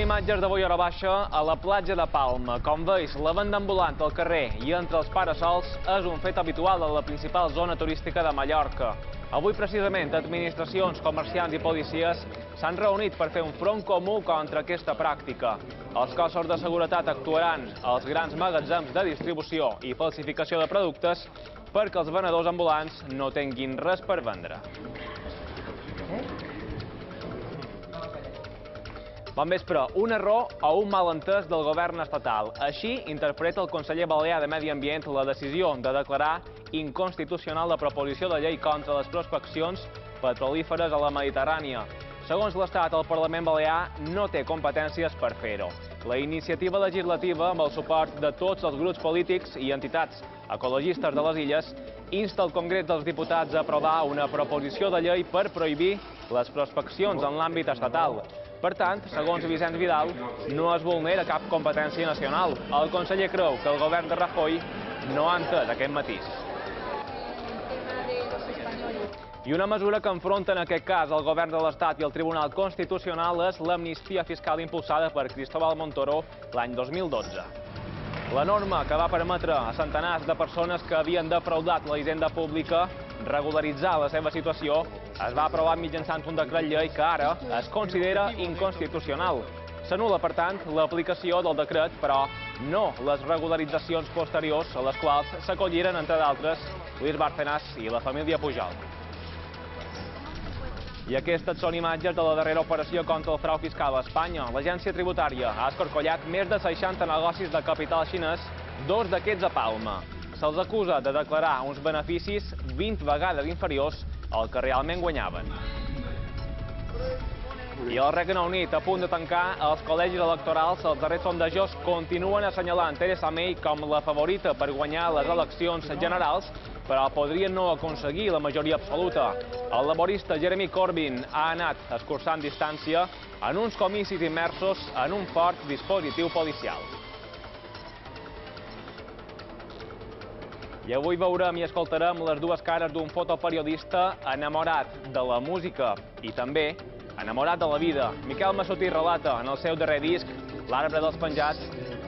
imatges d'avui hora baixa a la platja de Palma. Com veus, la venda ambulant al carrer i entre els parasols és un fet habitual a la principal zona turística de Mallorca. Avui, precisament, administracions, comerciants i policies s'han reunit per fer un front comú contra aquesta pràctica. Els cossos de seguretat actuaran als grans magatzems de distribució i falsificació de productes perquè els venedors ambulants no tinguin res per vendre. Bon vespre. Un error o un malentès del govern estatal. Així interpreta el conseller Balear de Medi Ambient la decisió de declarar inconstitucional la proposició de llei contra les prospeccions petrolíferes a la Mediterrània. Segons l'Estat, el Parlament Balear no té competències per fer-ho. La iniciativa legislativa, amb el suport de tots els grups polítics i entitats ecologistes de les illes, insta el Congrés dels Diputats a aprovar una proposició de llei per prohibir les prospeccions en l'àmbit estatal. Per tant, segons Vicenç Vidal, no es vulnera cap competència nacional. El conseller creu que el govern de Rajoy no ha entès aquest matís. I una mesura que enfronta en aquest cas el govern de l'Estat i el Tribunal Constitucional és l'amnistia fiscal impulsada per Cristóbal Montoro l'any 2012. La norma que va permetre a centenars de persones que havien defraudat la hisenda pública regularitzar la seva situació es va aprovar mitjançant un decret llei que ara es considera inconstitucional. S'anula, per tant, l'aplicació del decret, però no les regularitzacions posteriors a les quals s'acolliren, entre d'altres, Luis Bárcenas i la família Pujol. I aquestes són imatges de la darrera operació contra el frau fiscal a Espanya. L'agència tributària ha escorcollat més de 60 negocis de capital xinès, dos d'aquests a Palma. Se'ls acusa de declarar uns beneficis 20 vegades inferiors al que realment guanyaven. I el Regne Unit, a punt de tancar els col·legis electorals, els darrers sondejos continuen assenyalant Theresa May com la favorita per guanyar les eleccions generals, però podrien no aconseguir la majoria absoluta. El laborista Jeremy Corbyn ha anat escurçant distància en uns comicis immersos en un fort dispositiu policial. I avui veurem i escoltarem les dues cares d'un fotoperiodista enamorat de la música i també enamorat de la vida. Miquel Massotí relata en el seu darrer disc, L'arbre dels penjats,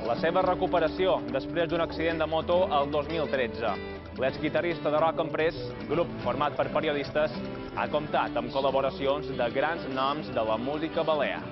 la seva recuperació després d'un accident de moto el 2013. L'exguitarrista de Rock Empress, grup format per periodistes, ha comptat amb col·laboracions de grans noms de la música balear.